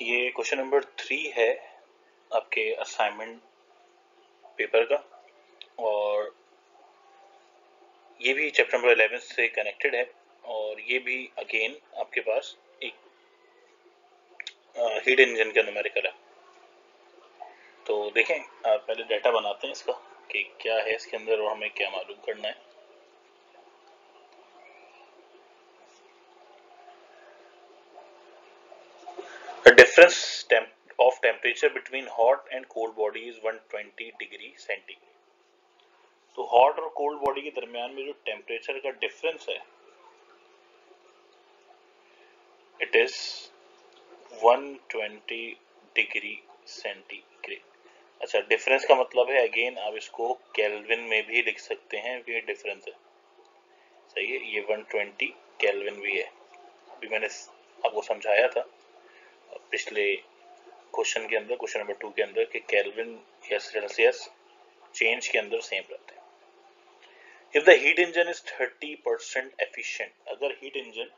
ये question number three है आपके असाइनमेंट पेपर का और ये भी चैप्टर नंबर इलेवन से कनेक्टेड है और ये भी अगेन आपके पास एक हीट इंजन का न्यूमेरिकल है। तो देखें, आप पहले डाटा बनाते हैं इसका कि क्या है इसके अंदर और हमें क्या मालूम करना है। Difference temp, of temperature between hot and cold body is 120 degree centigrade तो हॉट और कोल्ड बॉडी के दरमियान में जो टेम्परेचर का डिफरेंस है इट इज़ 120 डिग्री सेंटीग्रेड अच्छा डिफरेंस का मतलब है अगेन आप इसको केल्विन में भी लिख सकते हैं ये डिफरेंस है। सही है, ये 120 केल्विन भी है। अभी मैंने आपको समझाया था। पिछले क्वेश्चन के अंदर क्वेश्चन नंबर टू के अंदर कि केल्विन या सेल्सियस चेंज के अंदर सेम रहते हैं। If the heat engine is 30 percent efficient अगर हीट इंजन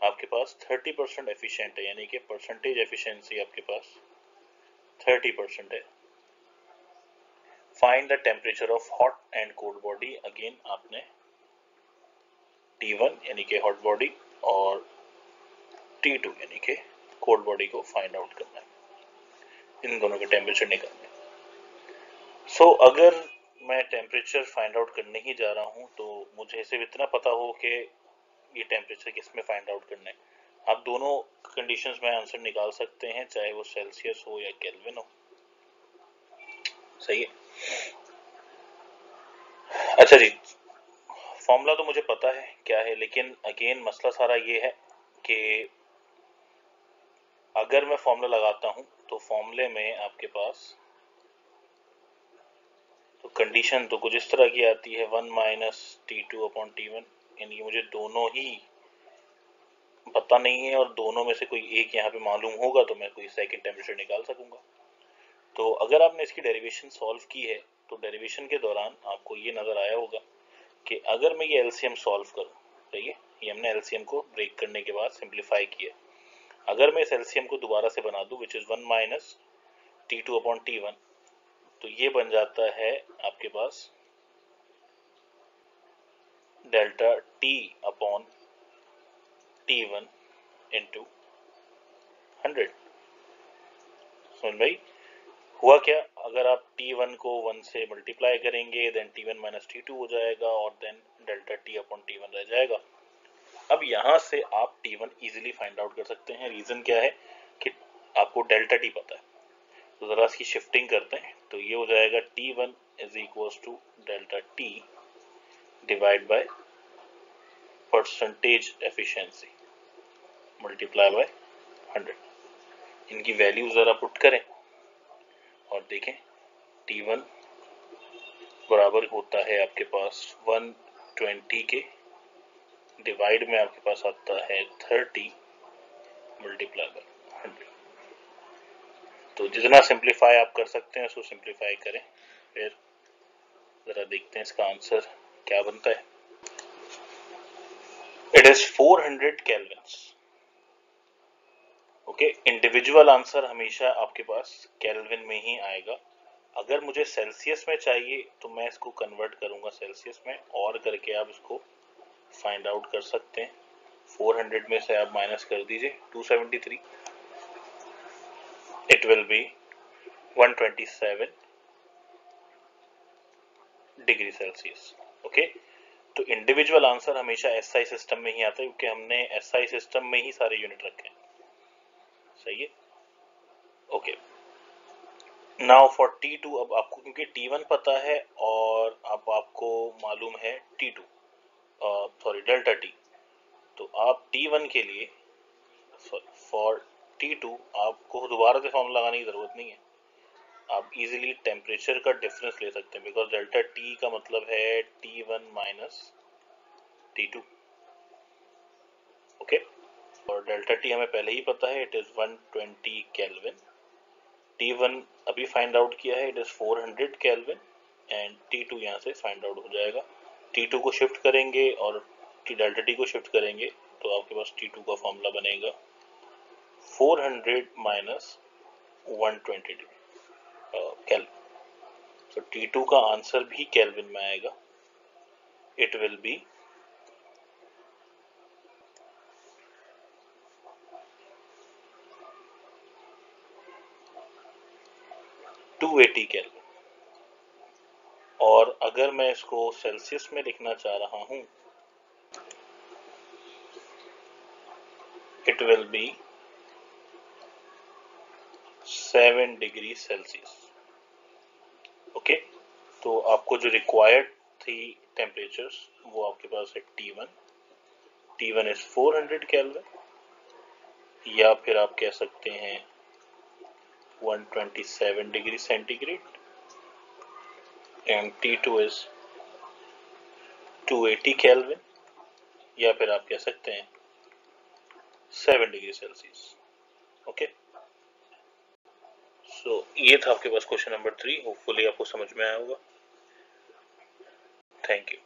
आपके पास 30 परसेंट एफिशिएंट है, यानी कि परसेंटेज एफिशिएंसी आपके पास 30 परसेंट है। Find the temperature of hot and cold body again आपने T1 यानी कि हॉट बॉडी और T2 यानी कि कोल्ड बॉडी को फाइंड आउट करना है। इन दोनों के टेम्परेचर निकालने सो so, अगर मैं टेम्परेचर फाइंड आउट करने ही जा रहा हूँ तो मुझे सिर्फ़ इतना पता हो कि ये टेम्परेचर किसमें फाइंड आउट करना है। आप दोनों कंडीशंस में आंसर निकाल सकते हैं चाहे वो सेल्सियस हो या केल्विन हो। सही है? अच्छा जी फॉर्मूला तो मुझे पता है क्या है लेकिन अगेन मसला सारा ये है कि अगर मैं फॉर्मूला लगाता हूँ तो फॉर्मूले में आपके पास तो कंडीशन तो कुछ इस तरह की आती है one minus T two upon T one यानी मुझे दोनों ही पता नहीं है और दोनों में से कोई एक यहाँ पे मालूम होगा तो मैं कोई सेकंड टेम्परेचर निकाल सकूँगा। तो अगर आपने इसकी डेरिवेशन सॉल्व की है तो डेरिवेशन के दौरान आपको ये नज़र आया होगा कि अगर मैं ये एलसीएम सॉल्व करूँ सही है? ये हमने एलसीएम को ब्रेक करने के बाद सिंप्लीफाई किया। अगर मैं इस एलसीएम को दोबारा से बना दूँ which is one minus T two upon T one तो ये बन जाता है आपके पास delta T upon T one into hundred सुन भाई हुआ क्या? अगर आप t1 को 1 से मल्टीप्लाई करेंगे देन t1 माइनस टी हो जाएगा, और then delta t upon T one रह जाएगा। अब यहाँ से आप t1 इजीली फाइंड आउट कर सकते हैं रीजन क्या है कि आपको डेल्टा t पता है। तो जरा इसकी शिफ्टिंग करते हैं। तो ये हो जाएगा t1 is equal to delta t divide by percentage efficiency multiply by 100 इनकी वैल्यू जरा पुट करें और देखें T1 बराबर होता है आपके पास 120 के डिवाइड में आपके पास आता है 30 मल्टीप्लाई बाय 100 तो जितना सिंप्लीफाई आप कर सकते हैं उसको सिंप्लीफाई करें। फिर ज़रा देखते हैं इसका आंसर क्या बनता है। It is 400 kelvins okay individual answer हमेशा आपके पास कैलविन में ही आएगा। अगर मुझे सेल्सियस में चाहिए तो मैं इसको कन्वर्ट करूँगा सेल्सियस में, और करके आप इसको फाइंड आउट कर सकते हैं। 400 में से आप माइनस कर दीजिए 273 it will be 127 degree Celsius okay तो इंडिविजुअल आंसर हमेशा एसआई सिस्टम में ही आता है, क्योंकि हमने एसआई सिस्टम में ही सारे यूनिट रखे हैं। सही है? Okay now for T two अब आपको, क्योंकि टी वन पता है और अब आपको मालूम है T two sorry delta T तो आप टी वन के लिए फॉर टी टू आपको दोबारा से फॉर्म लगाने की ज़रूरत नहीं है। आप इजीली टेम्परेचर का डिफरेंस ले सकते हैं बिकॉज़ डेल्टा टी का मतलब है T one minus T two okay और डेल्टा टी हमें पहले ही पता है it is 120 kelvin T one अभी फाइंड आउट किया है it is 400 kelvin and T two यहाँ से फाइंड आउट हो जाएगा। टी टू को शिफ्ट करेंगे और टी डेल्टा टी को शिफ्ट करेंगे तो आपके पास टी टू का फॉर्मूला बनेगा 400 minus 120 डिग्री केल्विन सो T2 का आंसर भी कैलविन में आएगा. It will be two eighty kelvin और अगर मैं इसको सेल्सियस में लिखना चाह रहा हूँ, it will be 7 degree celsius okay तो आपको जो रिक्वायर्ड थी टेम्परेचर्स वो आपके पास है T1 T1 is four 400 kelvin या फिर आप कह सकते हैं 127 degree centigrade and T2 is 280 kelvin या फिर आप कह सकते हैं 7 डिग्री सेल्सियस ओके सो ये था आपके पास क्वेश्चन नंबर थ्री होपफुली आपको समझ में आया होगा. Thank you